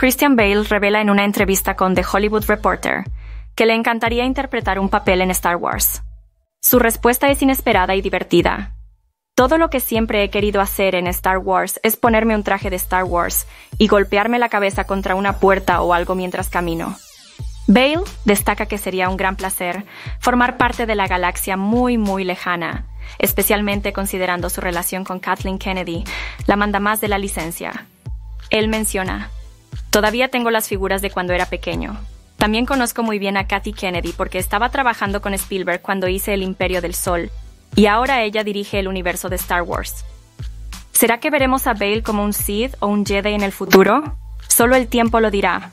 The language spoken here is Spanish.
Christian Bale revela en una entrevista con The Hollywood Reporter que le encantaría interpretar un papel en Star Wars. Su respuesta es inesperada y divertida. Todo lo que siempre he querido hacer en Star Wars es ponerme un traje de Star Wars y golpearme la cabeza contra una puerta o algo mientras camino. Bale destaca que sería un gran placer formar parte de la galaxia muy, muy lejana, especialmente considerando su relación con Kathleen Kennedy, la mandamás de la licencia. Él menciona, Todavía tengo las figuras de cuando era pequeño. También conozco muy bien a Kathy Kennedy porque estaba trabajando con Spielberg cuando hice El Imperio del Sol, y ahora ella dirige el universo de Star Wars. ¿Será que veremos a Bale como un Sith o un Jedi en el futuro? Solo el tiempo lo dirá,